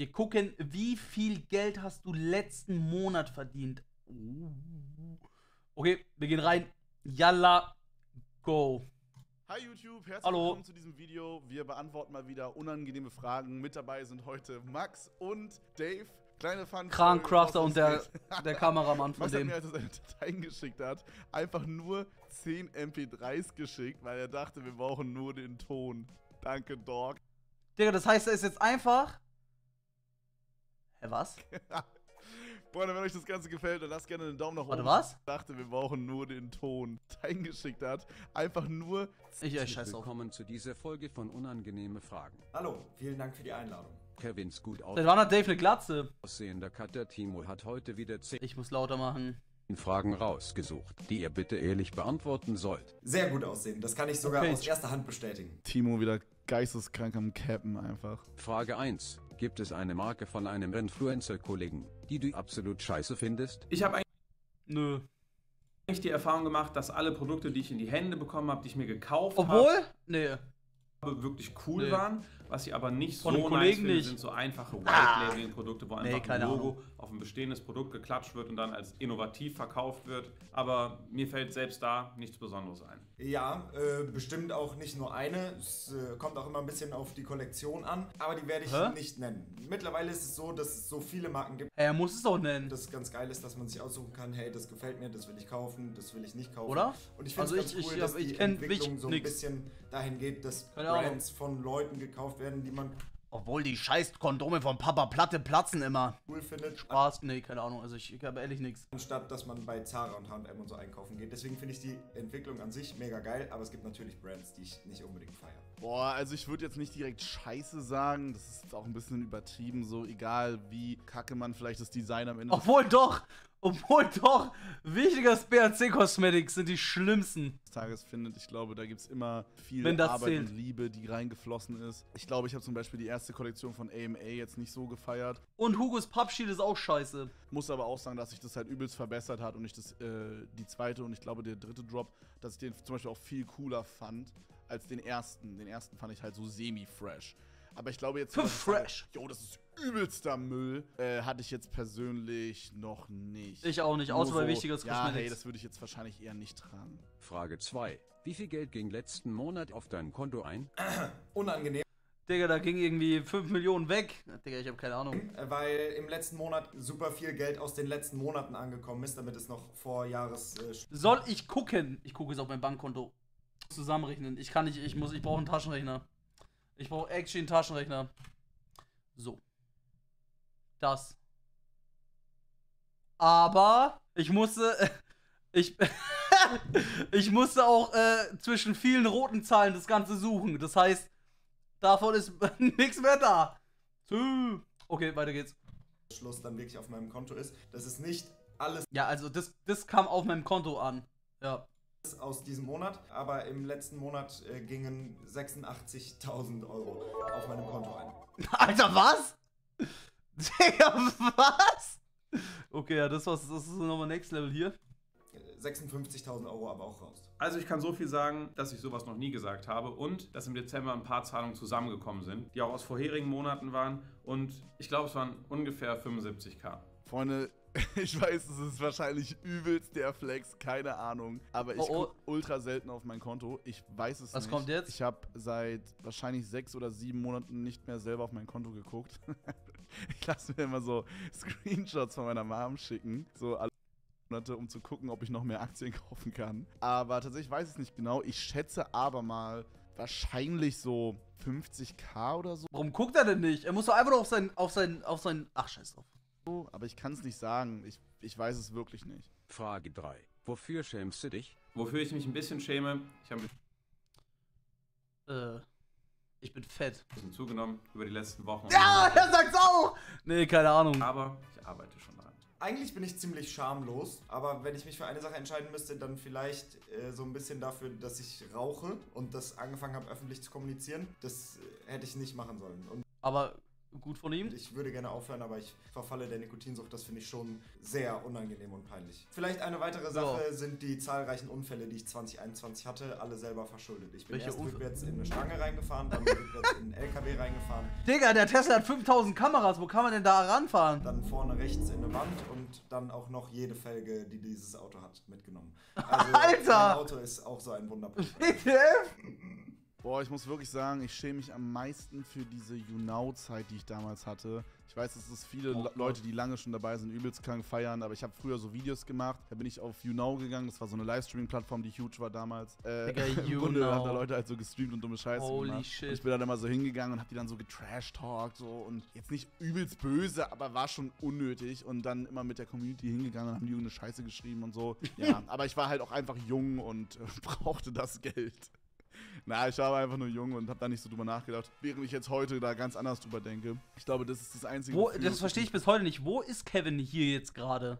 Wir gucken, wie viel Geld hast du letzten Monat verdient. Okay, wir gehen rein. Yalla, go. Hi YouTube, herzlich Hallo. willkommen zu diesem Video. Wir beantworten mal wieder unangenehme Fragen. Mit dabei sind heute Max und Dave. Kleine Fun. Krancrafter und der, der Kameramann von Max hat dem. mir, als er seine Dateien geschickt hat, einfach nur 10 MP3s geschickt, weil er dachte, wir brauchen nur den Ton. Danke, Dog. Digga, das heißt, er ist jetzt einfach. Was? Freunde, wenn euch das Ganze gefällt, dann lasst gerne einen Daumen nach oben. Warte, was? dachte, wir brauchen nur den Ton. Dateien geschickt hat, einfach nur Ich, ich scheiß auf. Willkommen zu dieser Folge von Unangenehme Fragen. Hallo, vielen Dank für die Einladung. Kevins gut Seit wann hat Dave eine Glatze? aussehender Cutter Timo hat heute wieder 10 Ich muss lauter machen. Fragen rausgesucht, die ihr bitte ehrlich beantworten sollt. Sehr gut aussehen, das kann ich sogar Okay. aus erster Hand bestätigen. Timo wieder geisteskrank am Cappen einfach. Frage 1. Gibt es eine Marke von einem Influencer-Kollegen, die du absolut scheiße findest? Ich habe Nö. eigentlich die Erfahrung gemacht, dass alle Produkte, die ich in die Hände bekommen habe, die ich mir gekauft Obwohl? Nee. habe, wirklich cool Nee. waren. Was ich aber nicht Von so nice finde, nicht. sind so einfache. White-Labeling-Produkte, wo Nee, einfach keine ein Logo Ahnung. Auf ein bestehendes Produkt geklatscht wird und dann als innovativ verkauft wird. Aber mir fällt selbst da nichts Besonderes ein. Ja, äh, bestimmt auch nicht nur eine. Es äh, kommt auch immer ein bisschen auf die Kollektion an. Aber die werde ich Hä? nicht nennen. Mittlerweile ist es so, dass es so viele Marken gibt. Er muss es doch nennen. Das ganz geil ist, dass man sich aussuchen kann, hey, das gefällt mir, das will ich kaufen, das will ich nicht kaufen. Oder? Und ich finde Also es ganz ich- cool, ich- dass ich die Entwicklung mich so ein nix. bisschen dahin geht, dass. Brands von Leuten gekauft werden, die man Obwohl die scheiß Kondome von Papa Platte platzen immer. cool findet. Spaß? Nee, keine Ahnung. Also ich, ich habe ehrlich nichts. anstatt dass man bei Zara und H&M und so einkaufen geht. Deswegen finde ich die Entwicklung an sich mega geil, aber es gibt natürlich Brands, die ich nicht unbedingt feiere. Boah, also ich würde jetzt nicht direkt Scheiße sagen. Das ist jetzt auch ein bisschen übertrieben, so egal wie kacke man vielleicht das Design am Ende Obwohl doch, obwohl doch, wichtiges BRC Cosmetics sind die schlimmsten. des Tages findet. Ich glaube, da gibt es immer viel Arbeit zählt. und Liebe, die reingeflossen ist. Ich glaube, ich habe zum Beispiel die erste Kollektion von AMA jetzt nicht so gefeiert. Und Hugos Pappschild ist auch scheiße. Muss aber auch sagen, dass sich das halt übelst verbessert hat und ich das, äh, die zweite und ich glaube der dritte Drop, dass ich den zum Beispiel auch viel cooler fand als den ersten. Den ersten fand ich halt so semi-fresh. Aber ich glaube jetzt, fresh. Jo, das ist übelster Müll. Äh, hatte ich jetzt persönlich noch nicht. Ich auch nicht, außer bei wichtiges Ja, Cosmetics. hey, das würde ich jetzt wahrscheinlich eher nicht tragen. Frage 2. Wie viel Geld ging letzten Monat auf dein Konto ein? Unangenehm, Digga, da ging irgendwie 5 Millionen weg. Digga, ich habe keine Ahnung. äh, weil im letzten Monat super viel Geld aus den letzten Monaten angekommen ist, damit es noch vor Jahres... Äh, Soll ich gucken? Ich gucke jetzt auf mein Bankkonto. Zusammenrechnen. Ich kann nicht, ich muss, ich brauche einen Taschenrechner. Ich brauche actually einen Taschenrechner. So. Das. Aber ich musste. Ich. ich musste auch äh, zwischen vielen roten Zahlen das Ganze suchen. Das heißt, davon ist nichts mehr da. Okay, weiter geht's. Schluss dann wirklich auf meinem Konto ist. Das ist nicht alles Ja, also das, das kam auf meinem Konto an. Ja. Aus diesem Monat, aber im letzten Monat äh, gingen 86.000 Euro auf meinem Konto ein. Alter, was? Digga, was? Okay, ja, das, was, das ist nochmal Next Level hier. Äh, 56.000 Euro aber auch raus. Also ich kann so viel sagen, dass ich sowas noch nie gesagt habe und dass im Dezember ein paar Zahlungen zusammengekommen sind, die auch aus vorherigen Monaten waren und ich glaube, es waren ungefähr 75k. Freunde, ich weiß, es ist wahrscheinlich übelst der Flex, keine Ahnung. Aber ich Oh, oh. ultra selten auf mein Konto. Ich weiß es Was nicht. kommt jetzt? Ich habe seit wahrscheinlich sechs oder sieben Monaten nicht mehr selber auf mein Konto geguckt. ich lasse mir immer so Screenshots von meiner Mom schicken. So alle Monate, um zu gucken, ob ich noch mehr Aktien kaufen kann. Aber tatsächlich weiß ich es nicht genau. Ich schätze aber mal wahrscheinlich so 50k oder so. Warum guckt er denn nicht? Er muss doch einfach nur auf sein, auf sein, auf sein. Ach, scheiß drauf. Aber ich kann es nicht sagen. Ich, ich weiß es wirklich nicht. Frage 3. Wofür schämst du dich? Wofür ich mich ein bisschen schäme, ich habe ein Äh, ich bin fett. bisschen zugenommen über die letzten Wochen. Ja, er sagt's auch! Nee, keine Ahnung. Aber ich arbeite schon dran. Eigentlich bin ich ziemlich schamlos, aber wenn ich mich für eine Sache entscheiden müsste, dann vielleicht äh, so ein bisschen dafür, dass ich rauche und das angefangen habe, öffentlich zu kommunizieren. Das äh, hätte ich nicht machen sollen. Und Aber Gut von ihm. Ich würde gerne aufhören, aber ich verfalle der Nikotinsucht. Das finde ich schon sehr unangenehm und peinlich. Vielleicht eine weitere Sache Ja. sind die zahlreichen Unfälle, die ich 2021 hatte, alle selber verschuldet. Ich bin Welche erst Unfälle? rückwärts in eine Stange reingefahren, dann rückwärts in einen LKW reingefahren, Digga, der Tesla hat 5000 Kameras. Wo kann man denn da ranfahren? dann vorne rechts in eine Wand und dann auch noch jede Felge, die dieses Auto hat, mitgenommen. Also, Alter! Mein Auto ist auch so ein Wunderpunkt. Boah, ich muss wirklich sagen, ich schäme mich am meisten für diese YouNow-Zeit, die ich damals hatte. Ich weiß, dass es viele Oh Le- Leute, die lange schon dabei sind, übelst krank feiern, aber ich habe früher so Videos gemacht. Da bin ich auf YouNow gegangen, das war so eine Livestreaming-Plattform, die huge war damals. Äh, Digga, Im Grunde haben da Leute halt so gestreamt und dumme Scheiße Holy gemacht. shit. Und ich bin dann immer so hingegangen und hab die dann so getrash-talkt so und jetzt nicht übelst böse, aber war schon unnötig und dann immer mit der Community hingegangen und haben die irgendeine Scheiße geschrieben und so. Ja, aber ich war halt auch einfach jung und äh, brauchte das Geld. Na, ich war einfach nur jung und habe da nicht so drüber nachgedacht, während ich jetzt heute da ganz anders drüber denke. Ich glaube, das ist das einzige. Wo, Gefühl, das verstehe ich bis heute nicht. Wo ist Kevin hier jetzt gerade?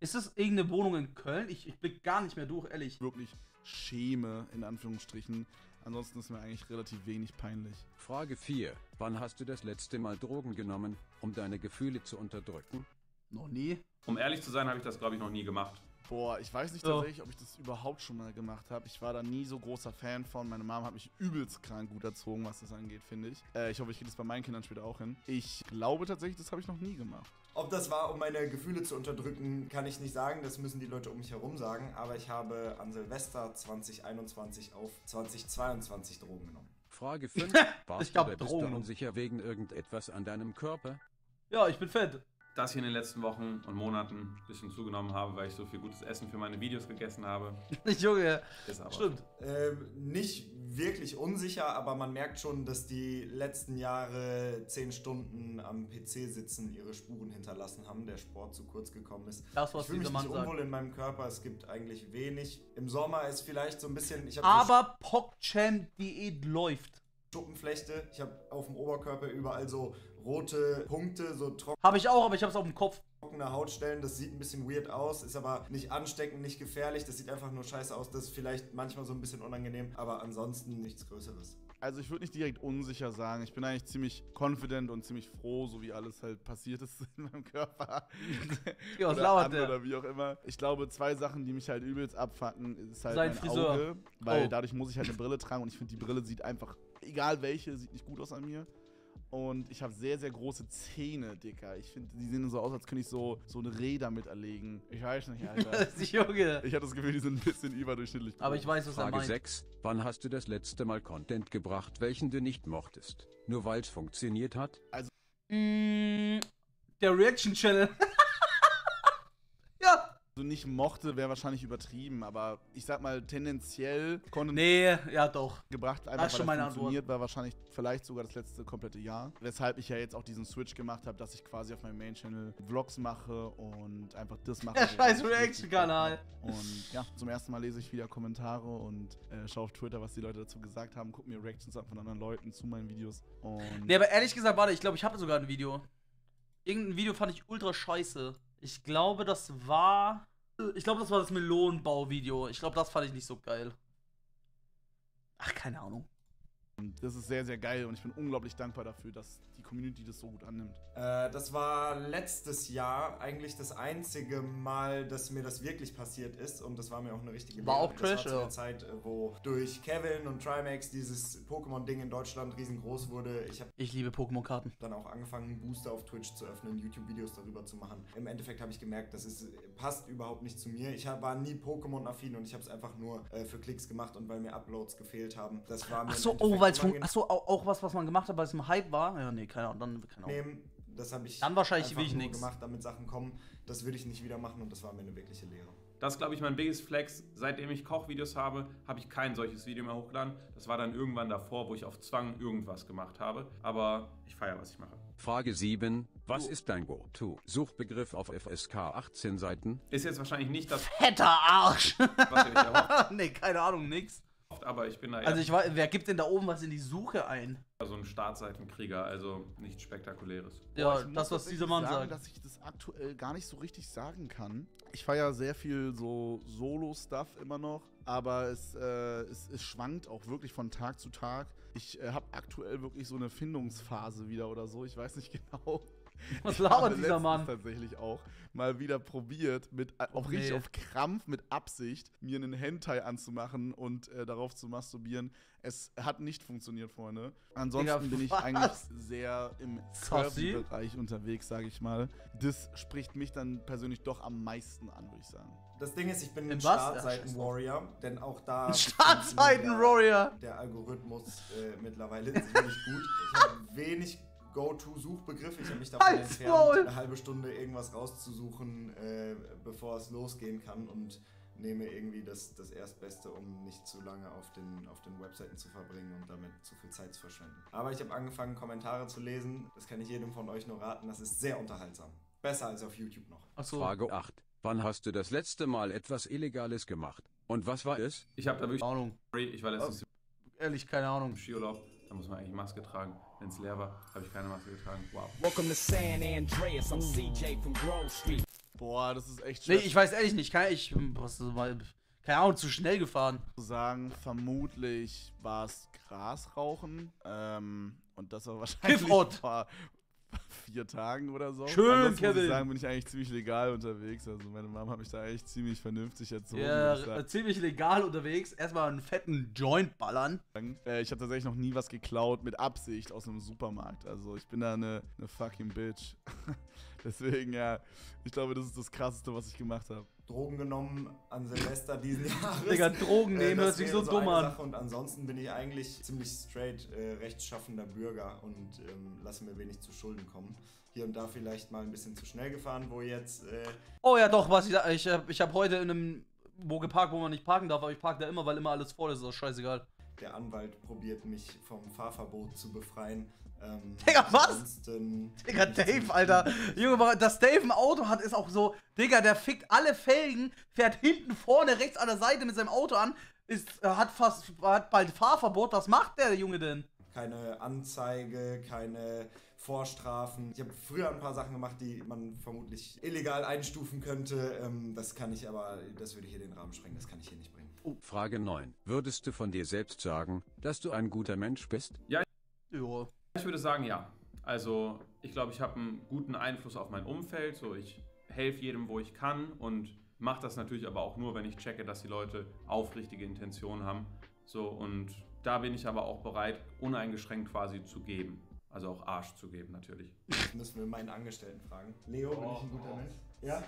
Ist das irgendeine Wohnung in Köln? Ich, ich blick gar nicht mehr durch, ehrlich. wirklich schäme, in Anführungsstrichen. Ansonsten ist mir eigentlich relativ wenig peinlich. Frage 4. Wann hast du das letzte Mal Drogen genommen, um deine Gefühle zu unterdrücken? Noch nie. Um ehrlich zu sein, habe ich das, glaube ich, noch nie gemacht. Boah, ich weiß nicht Ja. tatsächlich, ob ich das überhaupt schon mal gemacht habe. Ich war da nie so großer Fan von. Meine Mom hat mich übelst krank gut erzogen, was das angeht, finde ich. Äh, ich hoffe, ich kriege das bei meinen Kindern später auch hin. Ich glaube tatsächlich, das habe ich noch nie gemacht. Ob das war, um meine Gefühle zu unterdrücken, kann ich nicht sagen. Das müssen die Leute um mich herum sagen. Aber ich habe an Silvester 2021 auf 2022 Drogen genommen. Frage 5. Warst Ich du oder bist Drogen. du unsicher wegen irgendetwas an deinem Körper? Ja, ich bin fett. Dass ich in den letzten Wochen und Monaten ein bisschen zugenommen habe, weil ich so viel gutes Essen für meine Videos gegessen habe. Junge. Ist aber Stimmt. Ähm, nicht wirklich unsicher, aber man merkt schon, dass die letzten Jahre 10 Stunden am PC sitzen ihre Spuren hinterlassen haben, der Sport zu kurz gekommen ist. Das, was ich fühle mich dieser nicht Mann sagt. unwohl in meinem Körper, es gibt eigentlich wenig. Im Sommer ist vielleicht so ein bisschen, ich habe so Aber PogChamp-Diät läuft. Schuppenflechte, ich habe auf dem Oberkörper überall so rote Punkte, so Habe ich auch, aber ich hab's auf dem Kopf. trockene Hautstellen. Das sieht ein bisschen weird aus, ist aber nicht ansteckend, nicht gefährlich. Das sieht einfach nur scheiße aus. Das ist vielleicht manchmal so ein bisschen unangenehm, aber ansonsten nichts Größeres. Also ich würde nicht direkt unsicher sagen. Ich bin eigentlich ziemlich confident und ziemlich froh, so wie alles halt passiert ist in meinem Körper. Ja, oder lauert an der? oder wie auch immer. Ich glaube, zwei Sachen, die mich halt übelst abfacken, ist halt Sein mein Friseur. Auge, weil Oh. dadurch muss ich halt eine Brille tragen und ich finde, die Brille sieht einfach, egal welche, sieht nicht gut aus an mir. Und ich habe sehr, sehr große Zähne, Dicker. Ich finde, die sehen so aus, als könnte ich so, so ein Reh damit erlegen. Ich weiß nicht, Alter. Junge. ich habe das Gefühl, die sind ein bisschen überdurchschnittlich. Aber ich weiß, was er Frage meint. 6. Wann hast du das letzte Mal Content gebracht, welchen du nicht mochtest? Nur weil es funktioniert hat? Mm, der Reaction-Channel. ja. so nicht mochte, wäre wahrscheinlich übertrieben, aber ich sag mal, tendenziell Content Nee, ja doch. gebracht, Das einfach ist schon weil meine er Antwort. funktioniert, war wahrscheinlich vielleicht sogar das letzte komplette Jahr. Weshalb ich ja jetzt auch diesen Switch gemacht habe, dass ich quasi auf meinem Main-Channel Vlogs mache und einfach das mache. Der scheiß. Bock hab. Und ja, zum ersten Mal lese ich wieder Kommentare und äh, schaue auf Twitter, was die Leute dazu gesagt haben, gucke mir Reactions an von anderen Leuten zu meinen Videos. Und Nee, aber ehrlich gesagt, warte, ich glaube, ich habe sogar ein Video. Irgendein Video fand ich ultra scheiße. Ich glaube, das war. Ich glaube, das war das Melonenbau-Video. Ich glaube, das fand ich nicht so geil. Ach, keine Ahnung. Das ist sehr, sehr geil und ich bin unglaublich dankbar dafür, dass die Community das so gut annimmt. Äh, das war letztes Jahr eigentlich das einzige Mal, dass mir das wirklich passiert ist und das war mir auch eine richtige War Lehre. auch Trash, Das war zu der Zeit, äh, wo durch Kevin und Trimax dieses Pokémon-Ding in Deutschland riesengroß wurde. Ich habe Ich liebe Pokémon-Karten. dann auch angefangen, Booster auf Twitch zu öffnen, YouTube-Videos darüber zu machen. Im Endeffekt habe ich gemerkt, das ist, passt überhaupt nicht zu mir. Ich hab, war nie Pokémon-affin und ich habe es einfach nur äh, für Klicks gemacht und weil mir Uploads gefehlt haben. Das war mir Ach im so, Endeffekt oh, weil es unangenehm. Ach so, auch, auch was, was man gemacht hat, weil es im Hype war. Ja, nee, keine Ahnung. Dann, keine Ahnung. nehmen. Das habe ich Dann wahrscheinlich will ich nur nix. gemacht, damit Sachen kommen. Das würde ich nicht wieder machen und das war mir eine wirkliche Lehre. Das ist, glaube ich, mein biggest Flex. Seitdem ich Kochvideos habe, habe ich kein solches Video mehr hochgeladen. Das war dann irgendwann davor, wo ich auf Zwang irgendwas gemacht habe. Aber ich feiere, was ich mache. Frage 7. Was ist dein Go-To-Suchbegriff auf FSK 18 Seiten? Ist jetzt wahrscheinlich nicht das, Fetter Arsch! was ihr euch erhofft, nee, keine Ahnung, nix. Aber ich bin da eher Also ich weiß, wer gibt denn da oben was in die Suche ein? so ein Startseitenkrieger, also nichts Spektakuläres. Ja, das, was dieser Mann sagen, sagt. dass ich das aktuell gar nicht so richtig sagen kann. Ich feiere sehr viel so Solo-Stuff immer noch, aber es, äh, es, es schwankt auch wirklich von Tag zu Tag. Ich äh, habe aktuell wirklich so eine Findungsphase wieder oder so. Ich weiß nicht genau. Was Ich habe labert dieser Mann? tatsächlich auch mal wieder probiert, mit äh, auf richtig auf Krampf, mit Absicht, mir einen Hentai anzumachen und äh, darauf zu masturbieren. Es hat nicht funktioniert, Freunde. Ansonsten Digga, bin ich eigentlich sehr im Saucy? Curvy-Bereich unterwegs, sage ich mal. Das spricht mich dann persönlich doch am meisten an, würde ich sagen. Das Ding ist, ich bin ein Startseiten-Warrior, denn auch da. Ein Startseiten-Warrior. Der Algorithmus äh, mittlerweile ist ziemlich gut. Ich habe wenig Go-To-Suchbegriffe. Ich habe mich davon Halt's entfernt, Maul! eine halbe Stunde irgendwas rauszusuchen, äh, bevor es losgehen kann und nehme irgendwie das, das Erstbeste, um nicht zu lange auf den, auf den Webseiten zu verbringen und damit zu viel Zeit zu verschwenden. Aber ich habe angefangen, Kommentare zu lesen. Das kann ich jedem von euch nur raten. Das ist sehr unterhaltsam. Besser als auf YouTube noch. Achso. Frage 8. Wann hast du das letzte Mal etwas Illegales gemacht? Und was war es? Ich habe da wirklich. Keine Ahnung. Sorry, ich war letztens Ehrlich, keine Ahnung. Skiurlaub. Da muss man eigentlich Maske tragen. Wenn es leer war, habe ich keine Maske getragen. Wow. Welcome to San Andreas. I'm CJ from Grove Street. Boah, das ist echt Nee, schwer ich weiß ehrlich nicht. Kann ich. Was ist mal. Keine Ahnung, zu schnell gefahren. zu sagen. Vermutlich war es Grasrauchen. Ähm, und das war wahrscheinlich Kiffort. Vier Tagen oder so. Schön, muss Kevin. ich sagen, bin ich eigentlich ziemlich legal unterwegs. Also meine Mom hat mich da echt ziemlich vernünftig erzogen. Ja, muss ziemlich legal unterwegs. Erstmal einen fetten Joint ballern. Äh, ich habe tatsächlich noch nie was geklaut mit Absicht aus einem Supermarkt. Also ich bin da eine, eine fucking Bitch. Deswegen, ja, ich glaube, das ist das Krasseste, was ich gemacht habe. Drogen genommen an Silvester diesen Jahres. Digga, Drogen Äh, nehmen das hört sich so dumm an. Und ansonsten bin ich eigentlich ziemlich straight äh, rechtschaffender Bürger und ähm, lasse mir wenig zu Schulden kommen. Hier und da vielleicht mal ein bisschen zu schnell gefahren, wo jetzt äh, Oh ja, doch, was ich da- ich ich hab heute in einem wo geparkt, wo man nicht parken darf, aber ich parke da immer, weil immer alles voll ist, ist auch scheißegal. Der Anwalt probiert, mich vom Fahrverbot zu befreien. Ähm, Digga, was? Digga, Dave, Alter. Junge, dass Dave ein Auto hat, ist auch so, Digga, der fickt alle Felgen, fährt hinten, vorne, rechts an der Seite mit seinem Auto an, ist, äh, hat fast, hat bald Fahrverbot. Was macht der Junge denn? Keine Anzeige, keine Vorstrafen. Ich habe früher ein paar Sachen gemacht, die man vermutlich illegal einstufen könnte. Ähm, das kann ich aber, das würde hier den Rahmen sprengen, das kann ich hier nicht bringen. Frage 9. Würdest du von dir selbst sagen, dass du ein guter Mensch bist? Jo. Ich würde sagen, ja. Also, ich glaube, ich habe einen guten Einfluss auf mein Umfeld. So, ich helfe jedem, wo ich kann und mache das natürlich aber auch nur, wenn ich checke, dass die Leute aufrichtige Intentionen haben. So, und da bin ich aber auch bereit, uneingeschränkt quasi zu geben. Also auch Arsch zu geben, natürlich. Das müssen wir meinen Angestellten fragen. Leo, bin ich ein guter Mensch? Ja?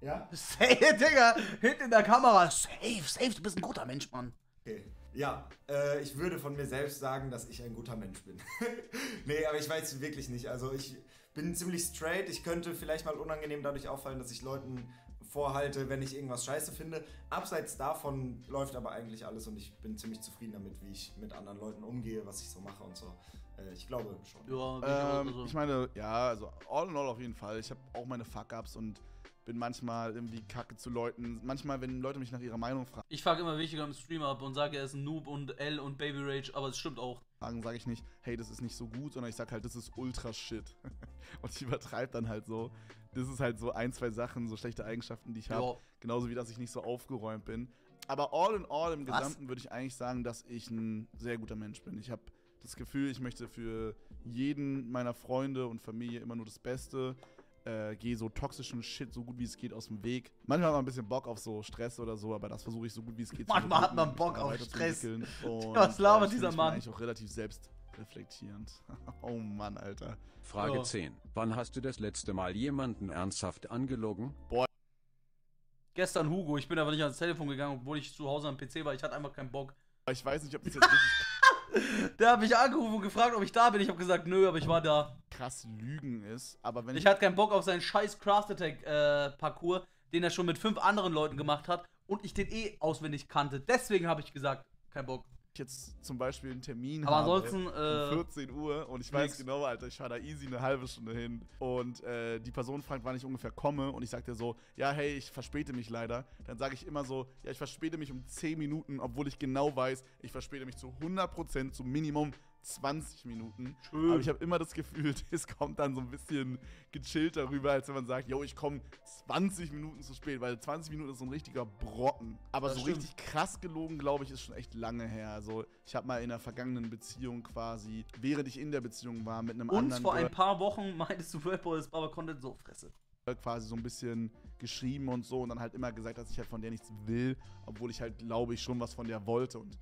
Ja? Safe, Digga, hinten in der Kamera. Safe, safe, du bist ein guter Mensch, Mann. Okay. Ja, äh, ich würde von mir selbst sagen, dass ich ein guter Mensch bin. nee, aber ich weiß wirklich nicht. Also ich bin ziemlich straight. Ich könnte vielleicht mal unangenehm dadurch auffallen, dass ich Leuten vorhalte, wenn ich irgendwas scheiße finde. Abseits davon läuft aber eigentlich alles und ich bin ziemlich zufrieden damit, wie ich mit anderen Leuten umgehe, was ich so mache und so. Äh, ich glaube schon. Ja, Ähm, so. ich meine, ja, also all in all auf jeden Fall. Ich habe auch meine Fuck-Ups und bin manchmal irgendwie kacke zu Leuten. Manchmal, wenn Leute mich nach ihrer Meinung Ich fuck immer wichtiger im Stream ab und sage, er ist ein Noob und L und Baby Rage, aber es stimmt auch. fragen, sage ich nicht, hey, das ist nicht so gut, sondern ich sag halt, das ist ultra shit. und ich übertreibe dann halt so. Das ist halt so ein, zwei Sachen, so schlechte Eigenschaften, die ich habe. Ja. Genauso wie, dass ich nicht so aufgeräumt bin. Aber all in all im Was? Gesamten würde ich eigentlich sagen, dass ich ein sehr guter Mensch bin. Ich habe das Gefühl, ich möchte für jeden meiner Freunde und Familie immer nur das Beste. Äh, Gehe so toxischen Shit so gut wie es geht aus dem Weg. Manchmal hat man ein bisschen Bock auf so Stress oder so, aber das versuche ich so gut wie es geht Manchmal hat man Bock auf weiterzuentwickeln. Und, Was labert äh, dieser ich bin Mann? eigentlich auch relativ selbstreflektierend. oh Mann, Alter. Frage Ja. 10. Wann hast du das letzte Mal jemanden ernsthaft angelogen? Gestern Hugo, ich bin aber nicht ans Telefon gegangen, obwohl ich zu Hause am PC war. Ich hatte einfach keinen Bock. Ich weiß nicht, ob das jetzt richtig Der hat mich angerufen und gefragt, ob ich da bin. Ich habe gesagt, nö, aber ich war da. krass Lügen ist, aber wenn Ich hatte keinen Bock auf seinen scheiß Craft Attack äh, Parcours, den er schon mit fünf anderen Leuten gemacht hat und ich den eh auswendig kannte. Deswegen habe ich gesagt, kein Bock. Jetzt zum Beispiel einen Termin Aber habe ansonsten, um äh, 14 Uhr und ich weiß nix. genau, Alter, ich fahre da easy eine halbe Stunde hin und äh, die Person fragt, wann ich ungefähr komme und ich sage dir so, ja, hey, ich verspäte mich leider. Dann sage ich immer so, ja, ich verspäte mich um 10 Minuten, obwohl ich genau weiß, ich verspäte mich zu 100% zu Minimum 20 Minuten. Schön. Aber ich habe immer das Gefühl, es kommt dann so ein bisschen gechillt darüber, als wenn man sagt, yo, ich komme 20 Minuten zu spät, weil 20 Minuten ist so ein richtiger Brocken. Aber Das so stimmt. richtig krass gelogen, glaube ich, ist schon echt lange her. Also ich habe mal in einer vergangenen Beziehung quasi, während ich in der Beziehung war, mit einem Und anderen vor ein paar Wochen meintest du, Bull ist Baba Content so Fresse. quasi so ein bisschen geschrieben und so und dann halt immer gesagt, dass ich halt von der nichts will, obwohl ich halt, glaube ich, schon was von der wollte. Und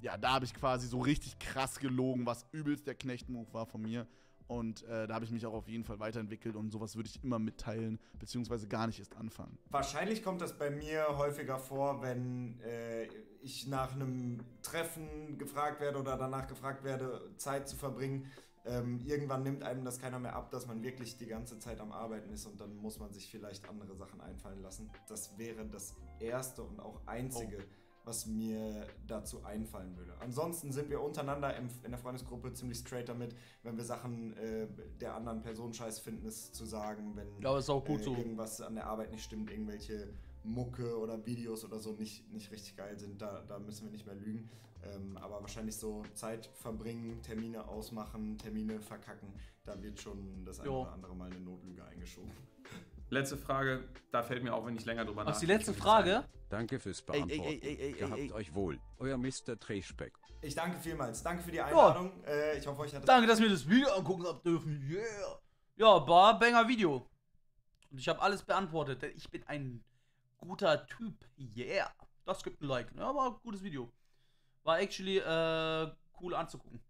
ja, da habe ich quasi so richtig krass gelogen, was übelst der Knecht-Move war von mir. Und äh, da habe ich mich auch auf jeden Fall weiterentwickelt und sowas würde ich immer mitteilen, beziehungsweise gar nicht erst anfangen. Wahrscheinlich kommt das bei mir häufiger vor, wenn äh, ich nach einem Treffen gefragt werde oder danach gefragt werde, Zeit zu verbringen. Ähm, irgendwann nimmt einem das keiner mehr ab, dass man wirklich die ganze Zeit am Arbeiten ist und dann muss man sich vielleicht andere Sachen einfallen lassen. Das wäre das erste und auch einzige, was mir dazu einfallen würde. Ansonsten sind wir untereinander im, in der Freundesgruppe ziemlich straight damit, wenn wir Sachen äh, der anderen Person scheiß finden, es zu sagen, wenn Ja, ist auch gut äh, so. irgendwas an der Arbeit nicht stimmt, irgendwelche Mucke oder Videos oder so nicht, nicht richtig geil sind, da, da müssen wir nicht mehr lügen. Ähm, aber wahrscheinlich so Zeit verbringen, Termine ausmachen, Termine verkacken, da wird schon das eine Jo. oder andere Mal eine Notlüge eingeschoben. Letzte Frage, da fällt mir auch, wenn ich länger drüber Was ist die nachdenke, letzte Frage? Danke fürs Ey, ey, Beantworten. ey, ey, ey, Gehabt ey. euch wohl. Euer Mr. Treshbeck. Ich danke vielmals. Danke für die Einladung. Äh, ich hoffe, euch hat es Danke, dass wir das Video angucken habt dürfen. Yeah. Ja, war Banger Video. Und ich habe alles beantwortet, denn ich bin ein guter Typ. Yeah. Das gibt ein Like. Ja, war ein gutes Video. War actually äh, cool anzugucken.